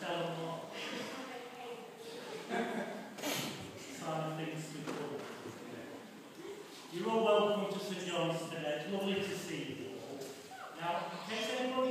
tell them what. You're all welcome to St John's today. It's lovely to see you all. Now, in case anybody